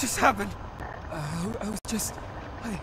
just happened? Uh, I was just. I.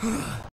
Huh.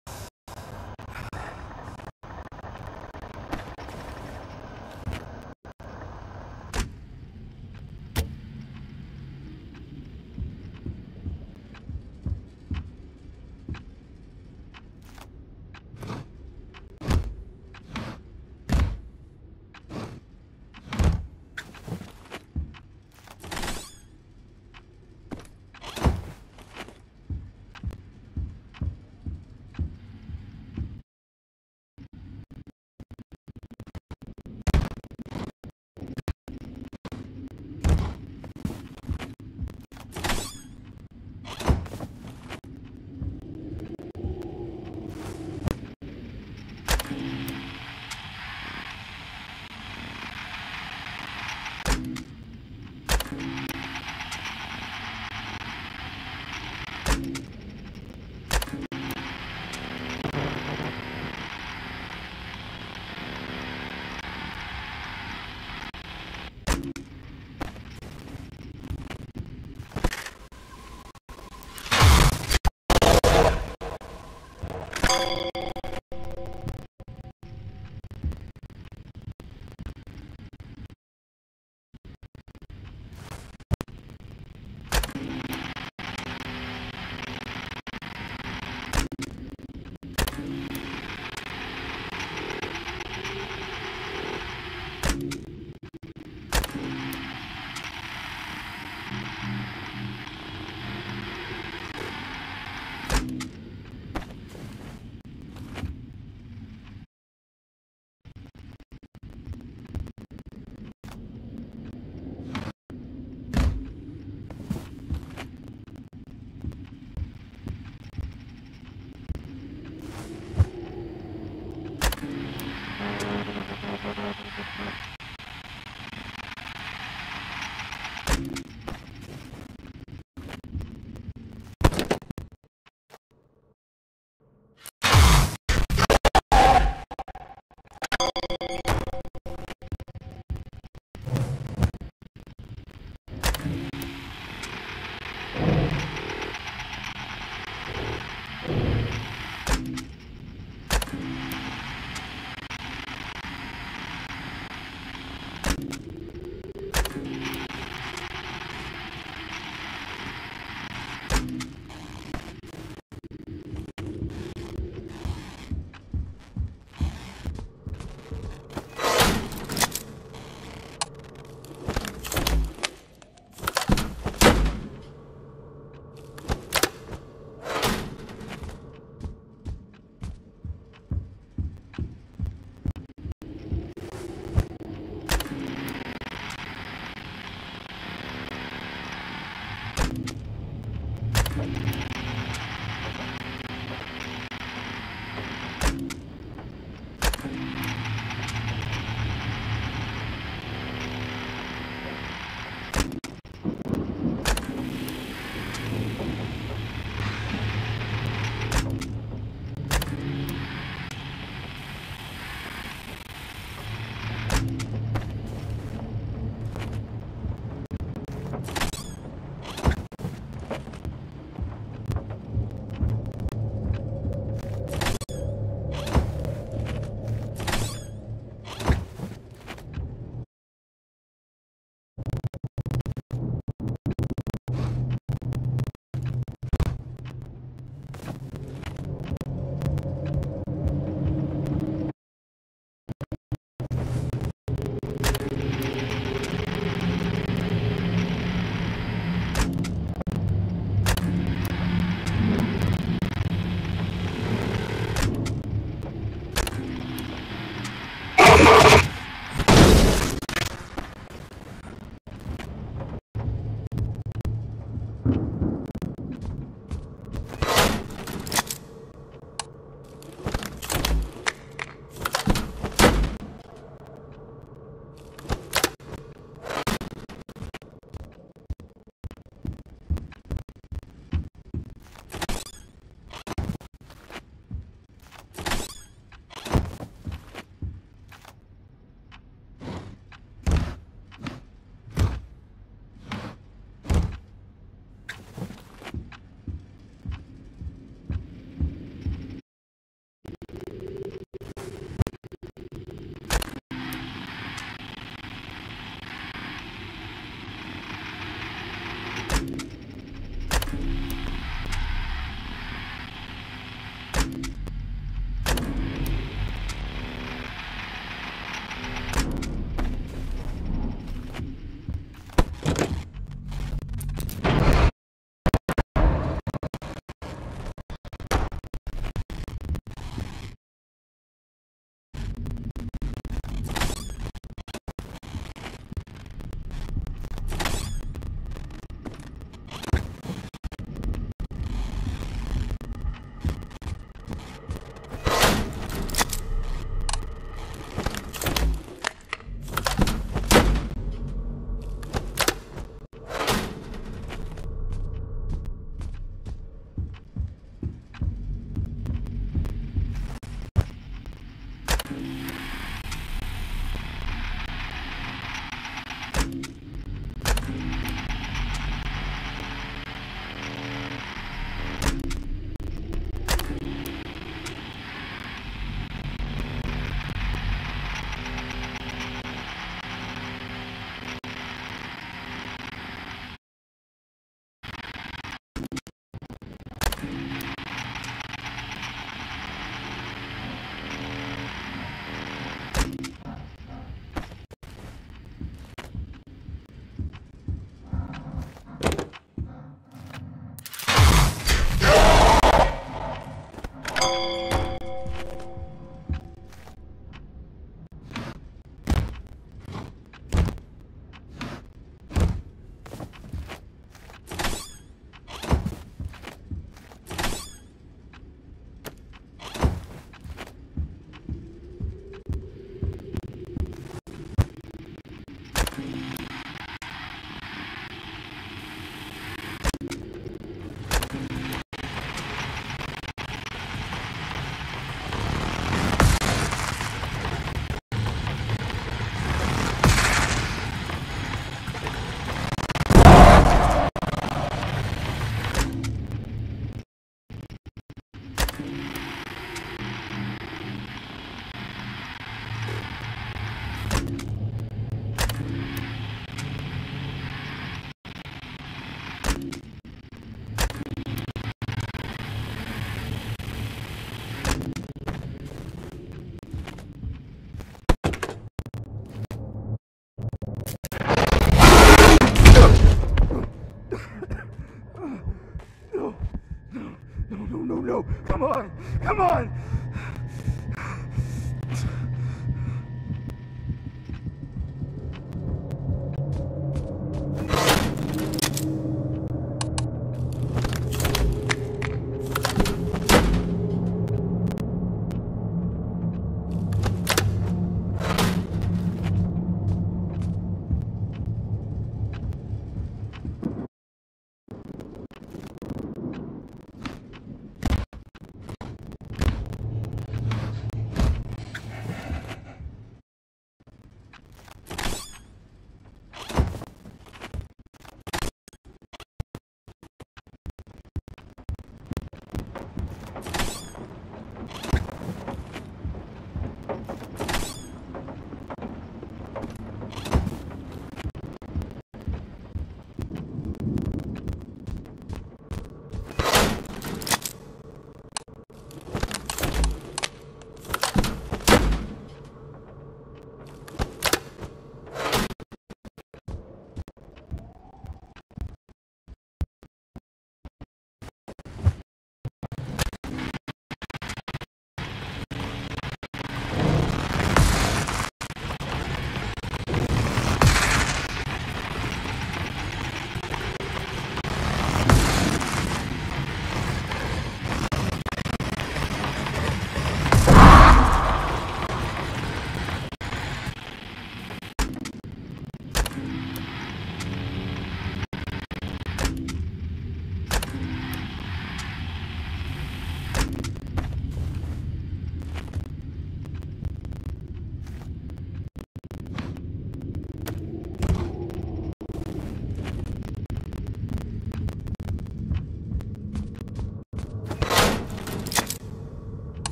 no. No. Come on. Come on.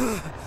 Ugh.